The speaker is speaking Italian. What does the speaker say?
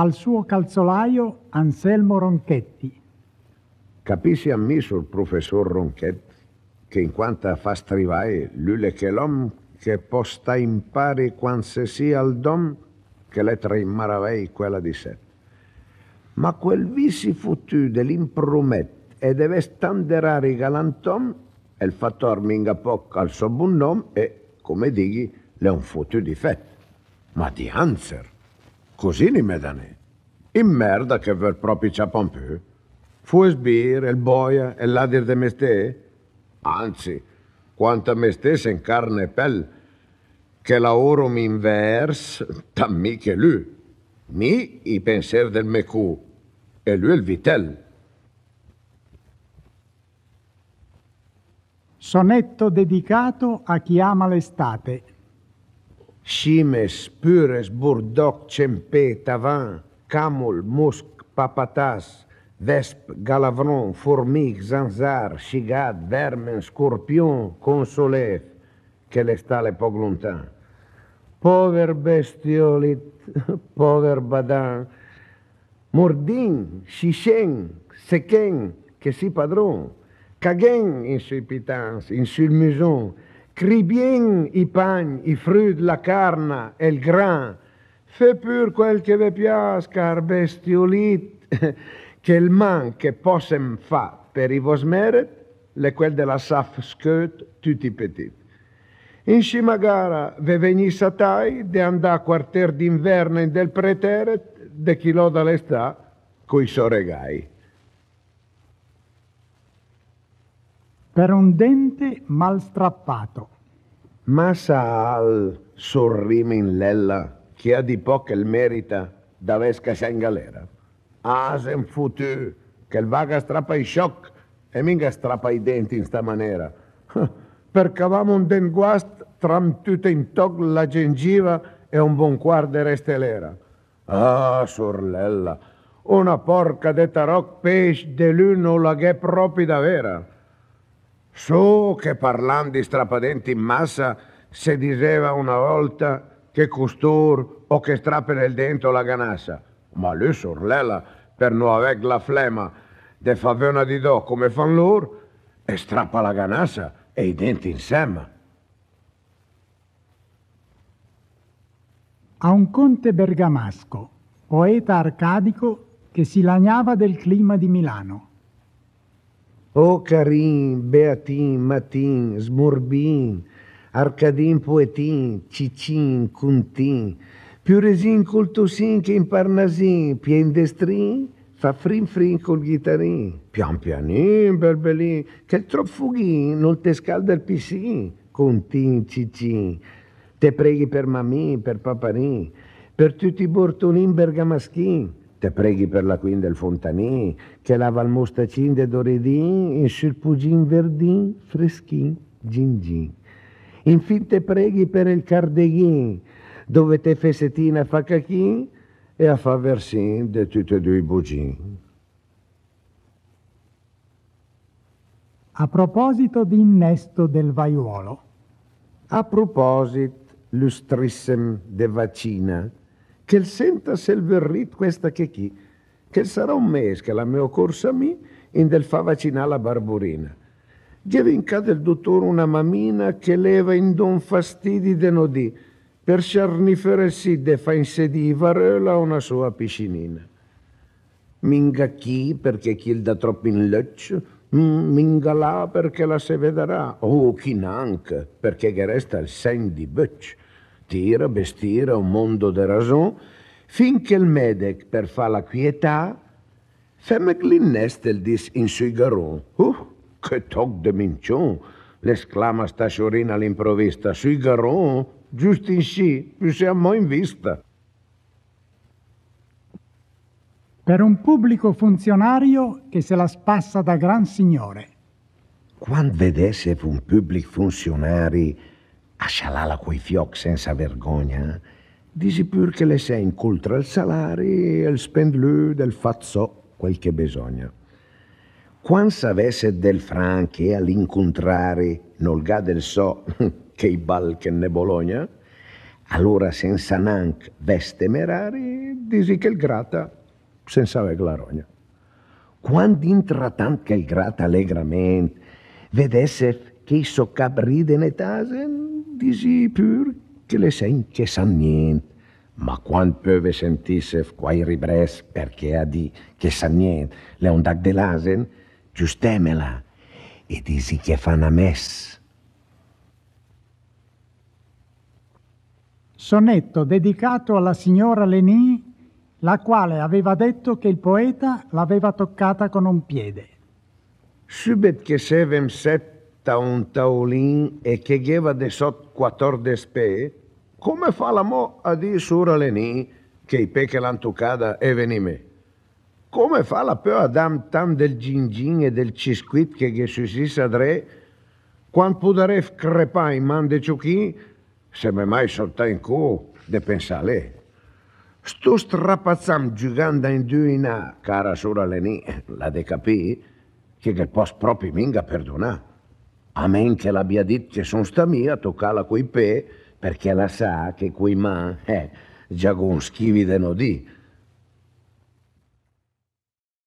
al suo calzolaio Anselmo Ronchetti. Capisci a me sul professor Ronchetti che in quanto fa strivare, lui è che l'uomo che posta impari quando si sia al dom che le tre maravei quella di sé. Ma quel visi foutu dell'impromet e deve standerare galantom e il fattore minga poc al suo buon nome e, come dighi, le un foutu di fetto. Ma di anzer, così ni medane. In merda che ver proprio ciapon più. Fu sbir, il boia, e l'adir de meste. Anzi, quanta me stessa in carne e pelle, che lavoro mi invers, tammi che lui. Mi i pensieri del mecu e lui il vitel. Sonetto dedicato a chi ama l'estate. Chimes, Pures, Burdock, Tchempé, Tavin, Camul, Musc, Papatas, Vespe, Galavron, Fourmique, Zanzar, Chigade, Vermin, Scorpion, Consolef, quelle sta le pogluntin. Pover bestiolit, pover badin, Mordin, Chichen, Sequen, que si padron, Caguen, insulpitans, insulmuson, crie bien i pagnes, i fruits, la carne e il gran. Fais pur quel che vi piasca, bestiolit, che il man che possem fa per i vos meret, le quel della saf scut tutti petit. In Scimagara ve vegni satai de andà a quartier d'inverno in del preteret de chi loda l'està coi soregai. Per un dente mal strappato. Massa al sorrime in lella che ha di poco il merita da vesca in galera. Asem futu, che il vaga strappa i shock e minga strappa i denti in sta maniera. Per cavamo un den guast tram tutte in tog la gengiva e un buon quarto reste l'era. Ah, sorlella, una porca de taroc pesce de l'uno la che proprio da vera. So che parlando di strappadenti in massa si diceva una volta che costur o che strappa nel dento la ganassa. Ma lui, sorella, per non avere la flema de favena di do come fan loro, e strappa la ganassa e i denti insieme. A un conte bergamasco, poeta arcadico che si lagnava del clima di Milano. Oh carin, beatin, matin, smorbin, arcadin poetin, cicin, cuntin, piuresin cultusin che in parnasin, pien destrin, fa frin frin col chitarrin, pian pianin, belbelin, che il troppo fughin non te scalda il pissin, contin, cicin, te preghi per mamin, per paparin, per tutti i bortonin bergamaschin, te preghi per la queen del Fontanin, che lava il mostacin de Doredin in sul pugin verdin, freschin, gin gin. Infine te preghi per il Cardeghin, dove te fessetina fa cachin e a fa versin de tutte e due i bugin. A proposito di innesto del vaiuolo. A proposito, lustrissem de vaccina, che senta se il verrit questa che chi, che sarà un mese che la mia corsa me in del fa vaccinare la barburina. Geve in casa del dottore una mamina che leva in don fastidi de nodì, per sciarnifere sì de fa insedi varela una sua piscinina. Minga chi perché chi il da troppo in leccio, mm, minga là perché la se vedrà, oh chi nanche perché che resta il segno di butch tira, bestira un mondo de ragion, finché il medec per fa la quietà, femme glinnestel dis in sui garon. Uh, che toc de mincion, l'esclama sta sciorina all'improvvista, sui garon, giusto in sci, più siamo in vista. Per un pubblico funzionario che se la spassa da gran signore. Quando vedesse un pubblico funzionario a scialala coi fioc senza vergogna, disi pur che le sei incultra il salario e il spendlu del fazzo quel che bisogna. Quando savesse del franche all'incontrare nolga del so che i balchen ne Bologna, Allora senza nanc veste merari, disi che il grata senza avere la rogna. Quando intratant che il grata allegramente vedesse che i soccap riden e tasen, disi pur che le sen che san niente. Ma quando pöve sentisse quai ribres perché ha di che sa niente, le un dac de lasen, giustemela e disi che fan a mess. Sonetto dedicato alla signora Leni, la quale aveva detto che il poeta l'aveva toccata con un piede. Subet che sevem setta un taulin e che geva de sot quattordes pe, come fa la mo a di sura Leni che i pe che l'han e venime? Come fa la pe a dam tam del gingin e del cisquit che che si sadre, quando pudaref crepa in man de ciuchin, se me mai soltà in cu de pensare. Sto strapazzam giugando in duina, cara sura Leni, la de capì, che che posso proprio minga perdonà. Amen che l'abbia detto che son sta mia, toccala coi pe, perché la sa che quei man, eh, già con schivi de no di,